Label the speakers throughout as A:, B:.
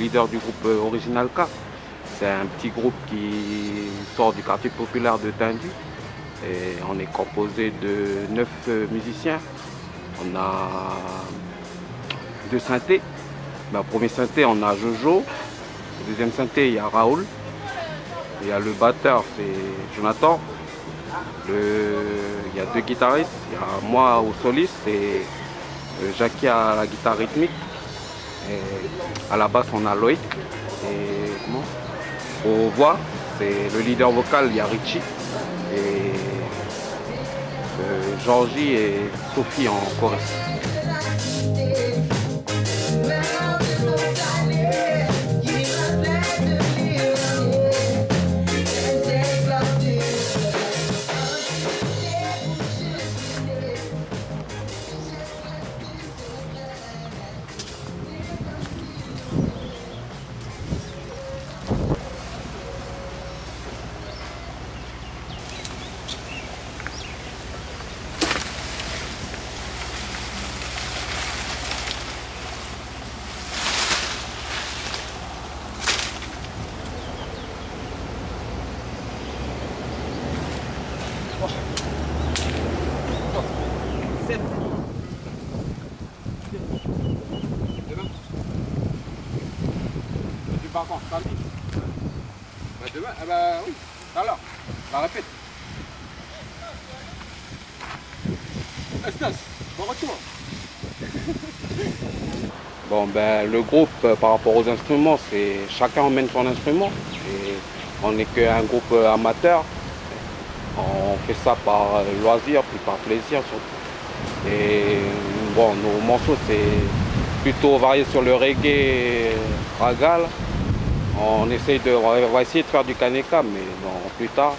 A: leader du groupe euh, Original K. C'est un petit groupe qui sort du quartier populaire de Tindu. On est composé de neuf euh, musiciens. On a deux synthés. Ben, premier synthé, on a Jojo. Deuxième synthé, il y a Raoul. Il y a le batteur, c'est Jonathan. il y a deux guitaristes. Il y a moi au soliste et euh, Jackie à la guitare rythmique. Et à la basse, on a Loïc. Et comment Au voix, c'est le leader vocal, il y a Richie. Et euh, Georgie et Sophie en chorus.
B: Bah demain, ah bah oui, alors, bah répète. Bon.
A: Bon ben le groupe euh, par rapport aux instruments, c'est chacun emmène son instrument. Et on n'est qu'un groupe euh, amateur. On fait ça par euh, loisir puis par plaisir surtout. Et bon nos morceaux c'est plutôt varié sur le reggae ragal. On essaye de, va essayer de faire du kaneka, mais bon, plus tard.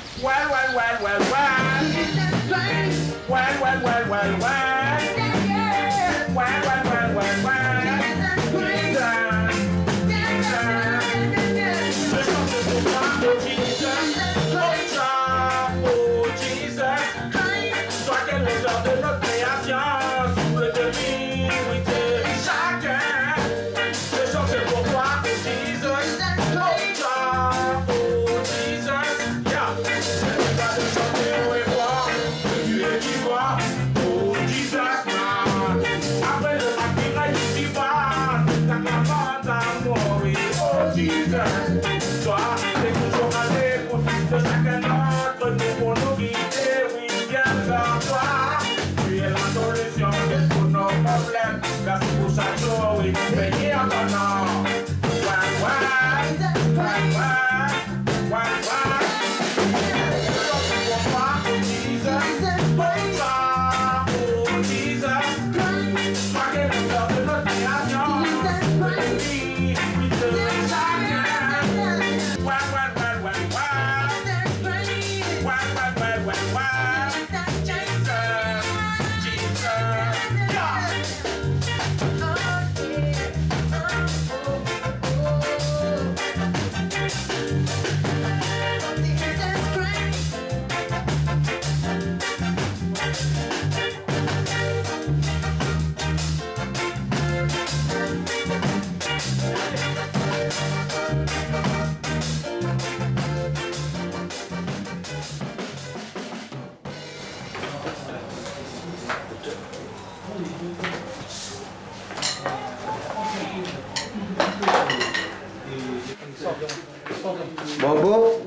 C: Bobo,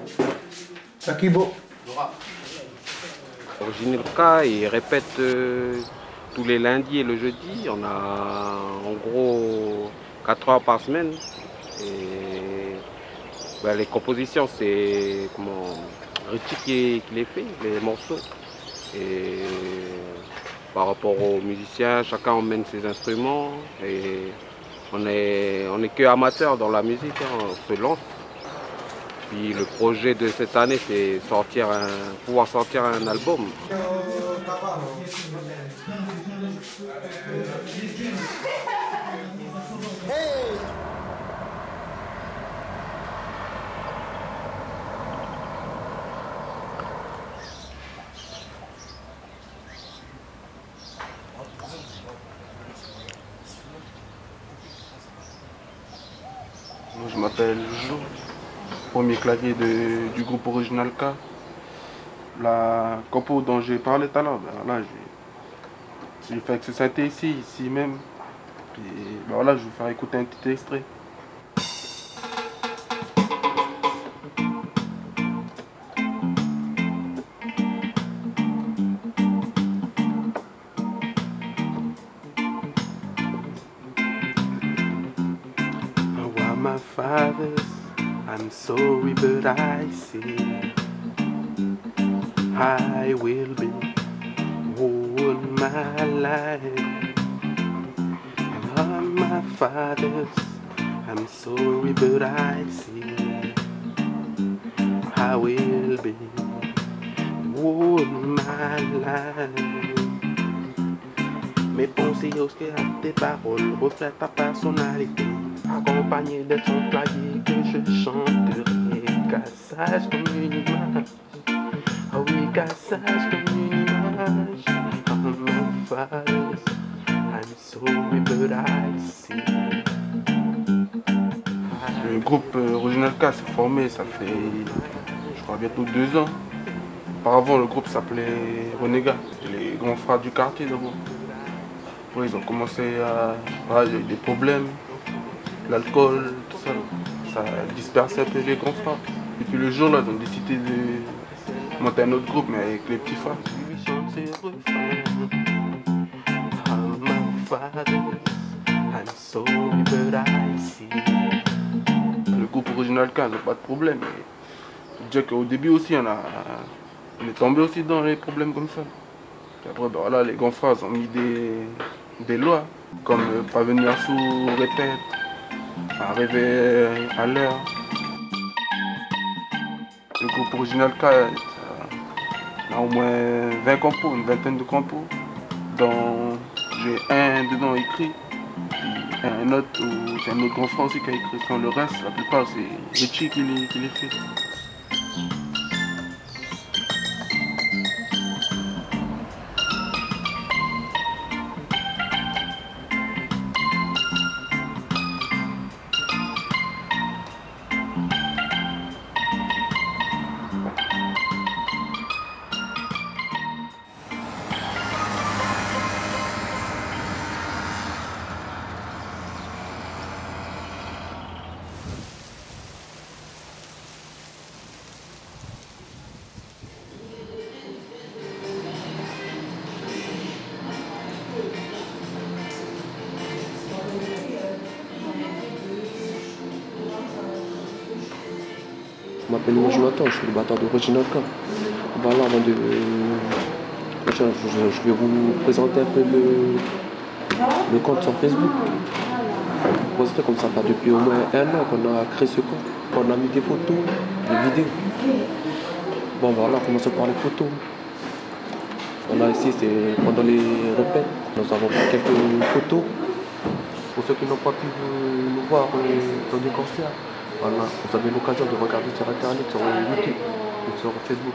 C: Sakibo.
A: Original K, il répète euh, tous les lundis et le jeudi. On a en gros 4 heures par semaine. Ben, les compositions, c'est comment qui, qui, les fait, les morceaux. Et par rapport aux musiciens, chacun emmène ses instruments. Et on est, on que amateur dans la musique, hein, on se lance. Puis le projet de cette année, c'est sortir un, pouvoir sortir un album.
D: M'appelle Jo, premier clavier de- du groupe Original K. La compo dont j'ai parlé tout à l'heure, ben voilà, j'ai fait avec ce synthé ici, ici même. Puis ben voilà, je vais vous faire écouter un petit extrait. I will be all my life. All my fathers, I'm sorry, but I see I will be all my life. Mes pensées à tes paroles reflètent ta personnalité. Accompagné de ton clavier que je chanterai. Cassage comme une image. Le groupe euh, Original K s'est formé, ça fait, je crois, bientôt deux ans. Auparavant, le groupe s'appelait Renégat. Les grands frères du quartier d'abord. Après, ils ont commencé à. Eu des problèmes, l'alcool, tout ça. Ça dispersait un peu les grands frères. Et puis le jour là, ils ont décidé de un autre groupe, mais avec les petits frères. Le groupe original 15, pas de problème. Déjà qu'au début aussi, on, a, on est tombé aussi dans les problèmes comme ça. Après, bah, voilà, les grands frères ont mis des, des lois, comme euh, pas venir sous, répète, arriver à l'heure. Le groupe original 4, on a au moins 20 compos, une vingtaine de compos, dont j'ai un dedans écrit, puis un autre, c'est un autre grand français qui a écrit. Quand le reste, la plupart, c'est Richie qui les, qui les fait.
E: Je m'appelle Jonathan, je suis le batteur d'Original K. Voilà, avant de. Je, vais vous présenter un peu le, le compte sur Facebook. Vous savez, comme ça fait depuis au moins un an qu'on a créé ce compte. On a mis des photos, des vidéos. Bon, voilà, on commence par les photos. Voilà, ici, c'est pendant les répètes. Nous avons pris quelques photos. Pour ceux qui n'ont pas pu nous, nous voir euh, dans des concerts, voilà, vous avez l'occasion de regarder sur Internet, sur YouTube ou sur Facebook.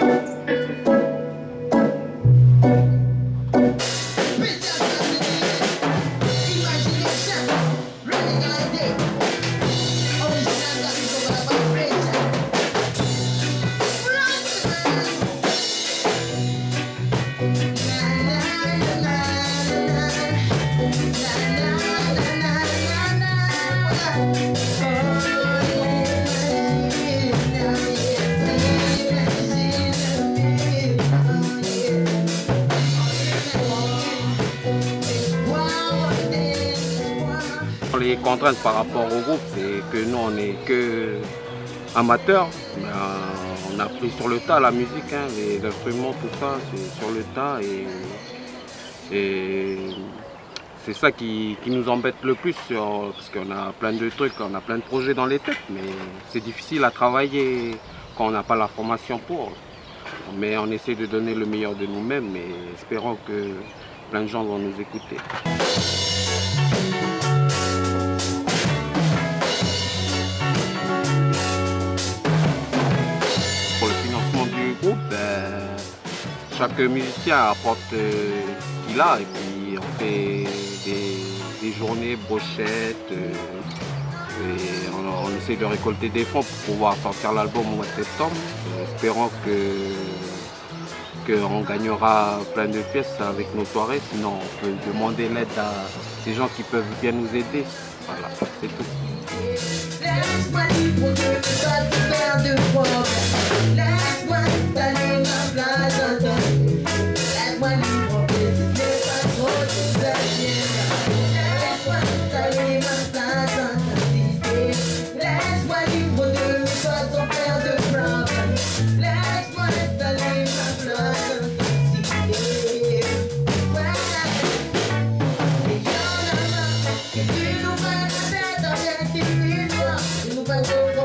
A: contrainte par rapport au groupe, c'est que nous, on n'est que amateurs. Euh, on a pris sur le tas la musique, hein, les instruments, tout ça, c'est sur le tas. Et, c'est ça qui, qui nous embête le plus, sur- parce qu'on a plein de trucs, on a plein de projets dans les têtes, mais c'est difficile à travailler quand on n'a pas la formation pour. Mais on essaie de donner le meilleur de nous-mêmes et espérons que plein de gens vont nous écouter. Chaque musicien apporte euh, ce qu'il a et puis on fait des, des journées, brochettes. euh, et on, essaie de récolter des fonds pour pouvoir sortir l'album au mois de septembre. Euh, espérons que qu'on gagnera plein de pièces avec nos soirées. Sinon, on peut demander l'aide à des gens qui peuvent bien nous aider. Voilà, c'est tout.
E: Thank you.